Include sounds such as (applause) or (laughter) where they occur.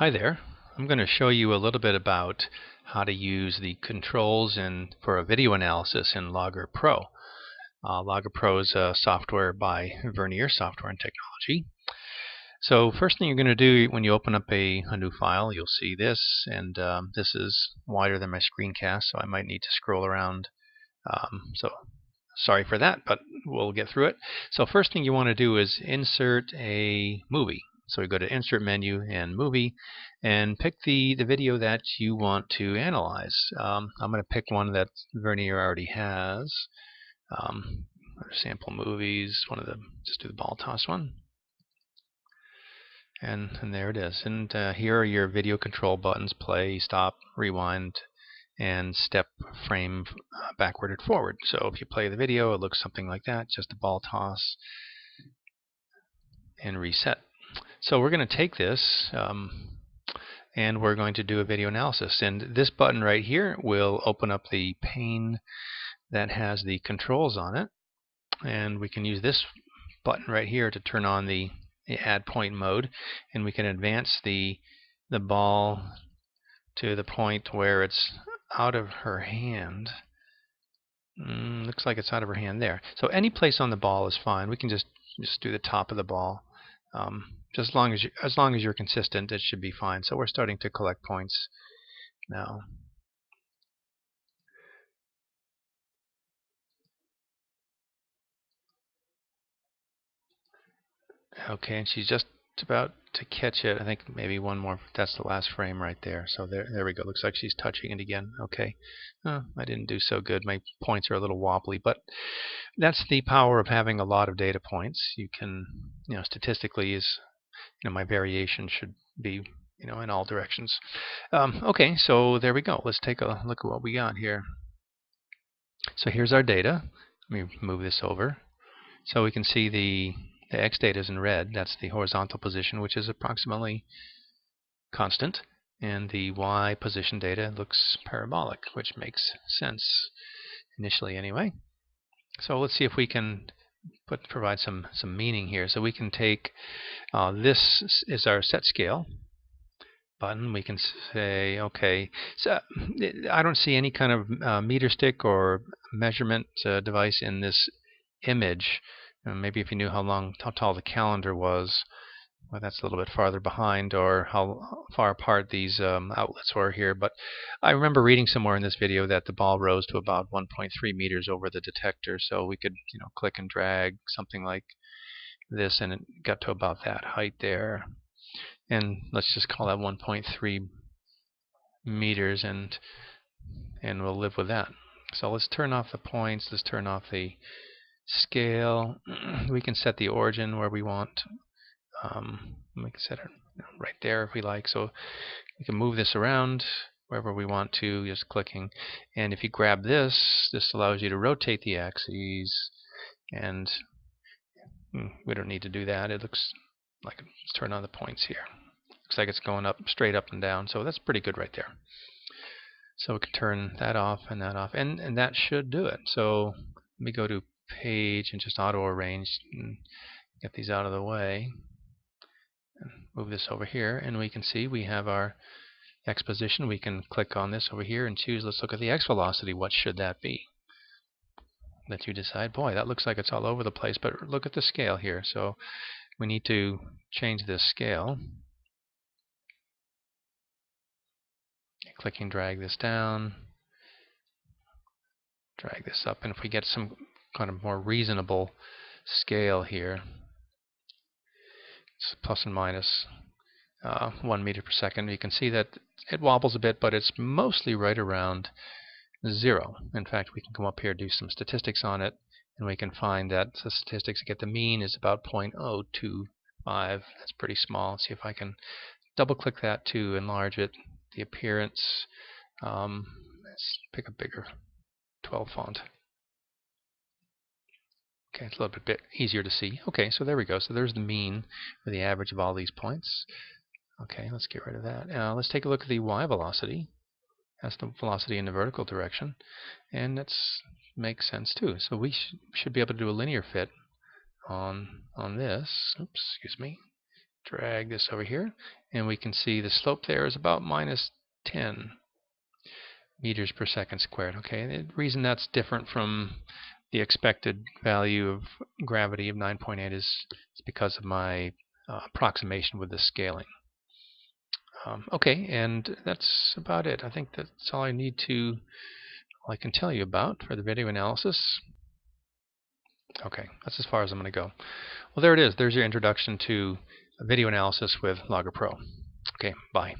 Hi there. I'm going to show you a little bit about how to use the controls in for a video analysis in Logger Pro. Uh, Logger Pro is a software by Vernier Software and Technology. So first thing you're going to do when you open up a, a new file, you'll see this, and um, this is wider than my screencast, so I might need to scroll around. Um, so sorry for that, but we'll get through it. So first thing you want to do is insert a movie. So we go to Insert menu and Movie, and pick the, the video that you want to analyze. Um, I'm going to pick one that Vernier already has. Um, sample movies, one of the, just do the ball toss one. And, and there it is. And uh, here are your video control buttons, play, stop, rewind, and step frame uh, backward and forward. So if you play the video, it looks something like that, just a ball toss and reset. So we're going to take this um, and we're going to do a video analysis. And this button right here will open up the pane that has the controls on it. And we can use this button right here to turn on the, add point mode. And we can advance the, the ball to the point where it's out of her hand. Mm, looks like it's out of her hand there. So any place on the ball is fine. We can just just do the top of the ball. Um, just as long as you, as long as you're consistent, it should be fine. So we're starting to collect points now. Okay, and she's just about to catch it. I think maybe one more. That's the last frame right there. So there, there we go. Looks like she's touching it again. Okay, oh, I didn't do so good. My points are a little wobbly, but that's the power of having a lot of data points. You can, you know, statistically is, you know, my variation should be, you know, in all directions. Um, okay, so there we go. Let's take a look at what we got here. So here's our data. Let me move this over. So we can see the the x data is in red. That's the horizontal position, which is approximately constant. And the y position data looks parabolic, which makes sense initially anyway. So let's see if we can put provide some some meaning here. So we can take uh, this is our set scale button. We can say okay. So I don't see any kind of uh, meter stick or measurement uh, device in this image. Uh, maybe if you knew how long, how tall the calendar was, well, that's a little bit farther behind, or how far apart these um, outlets were here. But I remember reading somewhere in this video that the ball rose to about 1.3 meters over the detector, so we could, you know, click and drag something like this, and it got to about that height there. And let's just call that 1.3 meters, and and we'll live with that. So let's turn off the points. Let's turn off the scale. (clears throat) we can set the origin where we want. Um, we can set it right there if we like. So we can move this around wherever we want to, just clicking. And if you grab this, this allows you to rotate the axes. And hmm, we don't need to do that. It looks like let's turn on the points here. Looks like it's going up straight up and down. So that's pretty good right there. So we can turn that off and that off. And, and that should do it. So let me go to page and just auto arrange and get these out of the way. Move this over here and we can see we have our x position. We can click on this over here and choose let's look at the x velocity. What should that be? That you decide, boy, that looks like it's all over the place, but look at the scale here. So we need to change this scale. Click and drag this down, drag this up, and if we get some kind of more reasonable scale here. Plus and minus uh, 1 meter per second. You can see that it wobbles a bit, but it's mostly right around zero. In fact, we can come up here do some statistics on it, and we can find that the statistics to get the mean is about 0.025. That's pretty small. Let's see if I can double click that to enlarge it. The appearance, um, let's pick a bigger 12 font. Okay, it's a little bit easier to see. Okay, so there we go. So there's the mean, or the average of all these points. Okay, let's get rid of that. Now let's take a look at the y velocity. That's the velocity in the vertical direction. And that makes sense too. So we sh should be able to do a linear fit on on this. Oops, excuse me. drag this over here, and we can see the slope there is about minus 10 meters per second squared. Okay, the reason that's different from the expected value of gravity of 9.8 is, is because of my uh, approximation with the scaling. Um, okay, and that's about it. I think that's all I need to, all I can tell you about for the video analysis. Okay, that's as far as I'm going to go. Well, there it is. There's your introduction to video analysis with Logger Pro. Okay, bye.